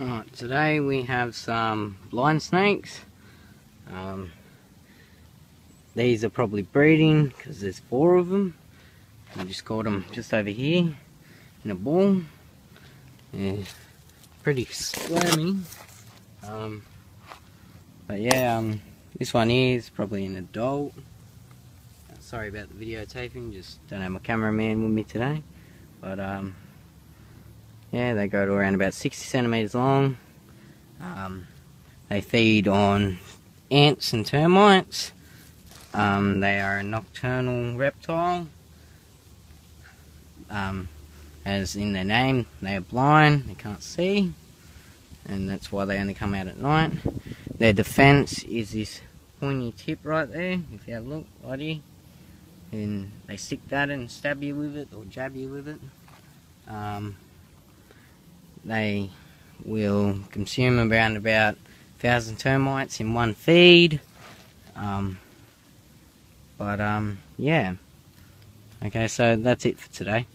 Today we have some blind snakes. Um, these are probably breeding because there's four of them. I just caught them just over here in a ball. Yeah, pretty squirmy. Um, but yeah, um, this one here is probably an adult. Sorry about the videotaping, just don't have my cameraman with me today. But um, yeah, they go to around about 60 centimeters long. Um, they feed on ants and termites. Um, they are a nocturnal reptile. Um, as in their name, they are blind, they can't see, and that's why they only come out at night. Their defense is this pointy tip right there, if you have a look, here. And they stick that and stab you with it, or jab you with it. Um, they will consume around about 1,000 termites in one feed. Um, but, um, yeah. Okay, so that's it for today.